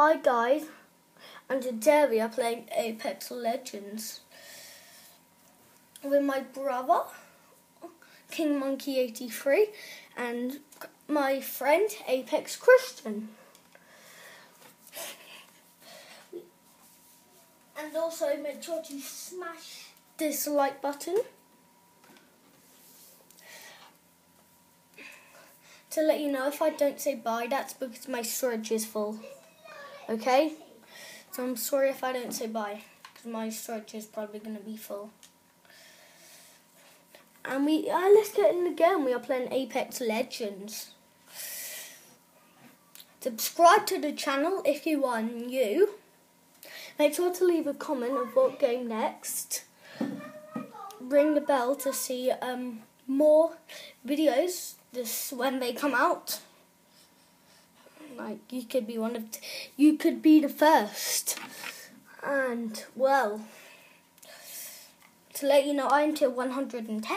Hi guys, and today we are playing Apex Legends with my brother, King Monkey 83, and my friend Apex Christian. And also make sure to smash this like button to let you know if I don't say bye, that's because my storage is full. Okay? So I'm sorry if I don't say bye, because my storage is probably going to be full. And we, uh, let's get in the game. We are playing Apex Legends. Subscribe to the channel if you are new. Make sure to leave a comment of what game next. Ring the bell to see um, more videos this when they come out. Like you could be one of, you could be the first. And well, to let you know, I'm to 110.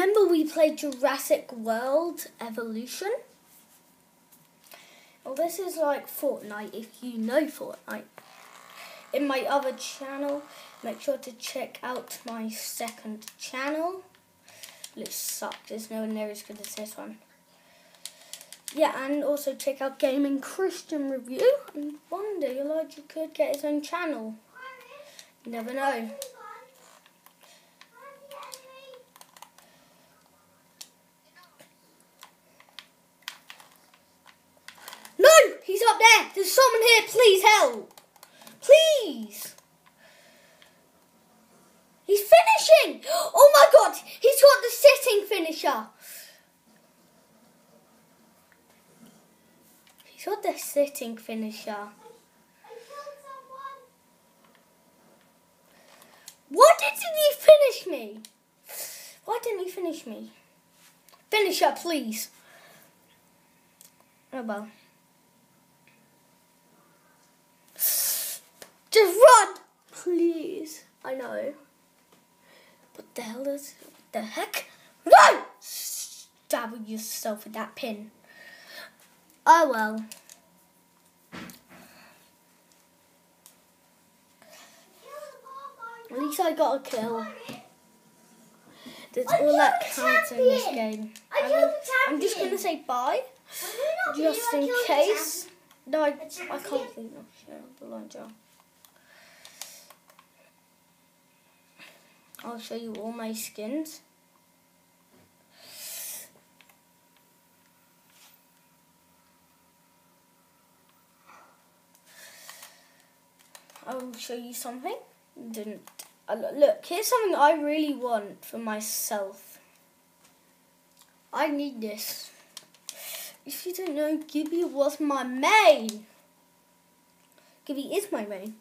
Remember we played Jurassic World Evolution? Well, this is like Fortnite if you know Fortnite. In my other channel, make sure to check out my second channel. It sucks, there's no one there as good as this one. Yeah, and also check out Gaming Christian Review. And one day Elijah could get his own channel. Never know. No! He's up there! There's someone here! Please help! Please! He's finishing! Oh my god! He's got the sitting finisher! He's got the sitting finisher. Why didn't he finish me? Why didn't he finish me? Finish up, please. Oh well. Just run, please. I know. What the hell is the heck? Run! Stab yourself with that pin. Oh well. At least I got a kill. That's all that counts in this game. I'm, I'm just gonna say bye, just in case. No, I, I can't think of the. I'll show you all my skins. I will show you something. Didn't uh, look? Here's something I really want for myself. I need this. If you don't know, Gibby was my main. Gibby is my main.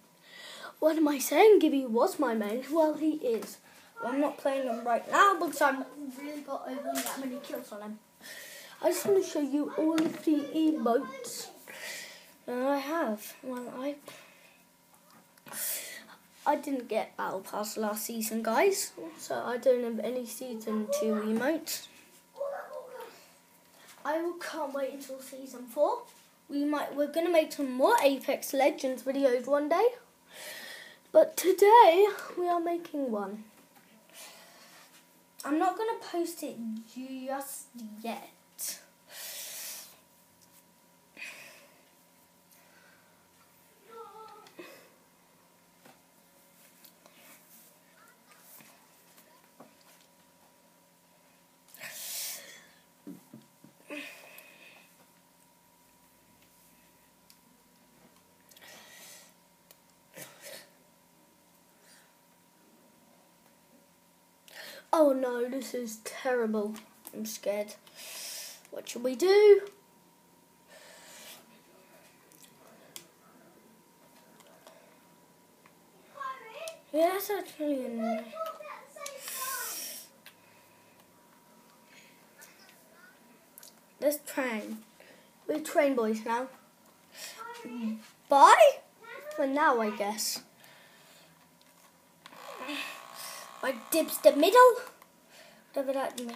What am I saying? Gibby was my main. Well, he is. Well, I'm not playing him right now because I've really got over that many kills on him. I just want to show you all of the emotes that I have. Well, I I didn't get Battle Pass last season, guys, so I don't have any season two emotes. I can't wait until season four. We might we're gonna make some more Apex Legends videos one day. But today we are making one. I'm not gonna post it just yet. Oh no, this is terrible. I'm scared. What should we do? Yeah, that's actually let's train. We're train boys now. Bye? For now, I guess. I dips the middle. Whatever that means.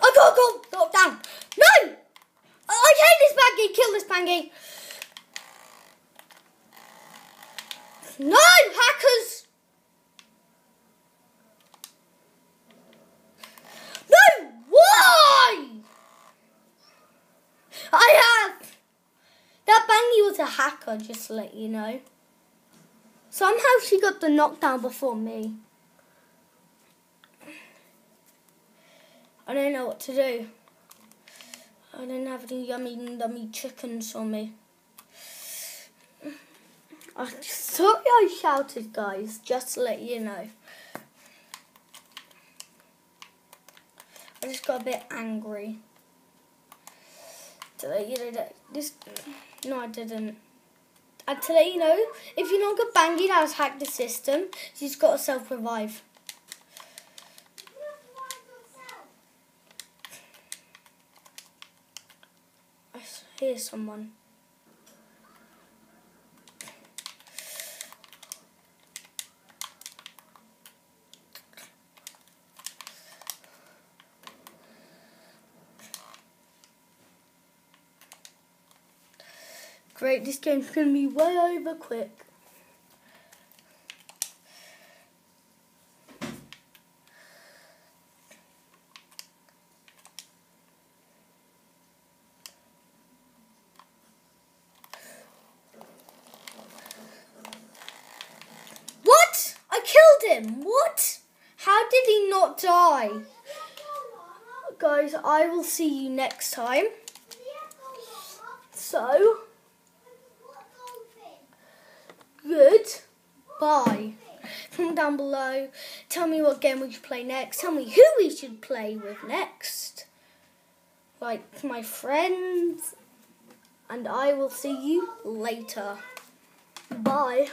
Oh, go, go, go down. No! I hate this Bangy. Kill this Bangy. No, hackers! No, why? I have. That Bangy was a hacker, just to let you know. Somehow she got the knockdown before me. I don't know what to do. I don't have any yummy, yummy chickens on me. I'm sorry I shouted, guys, just to let you know. I just got a bit angry. To let you know that this. No, I didn't. And to let you know, if you're not good Bangy that has hacked the system, she's got to self revive. Hear someone. Great, this game's gonna be way over quick. What? I killed him. What? How did he not die? Guys, I will see you next time. So, good. Bye. Comment down below. Tell me what game we should play next. Tell me who we should play with next. Like my friends. And I will see you later. Bye.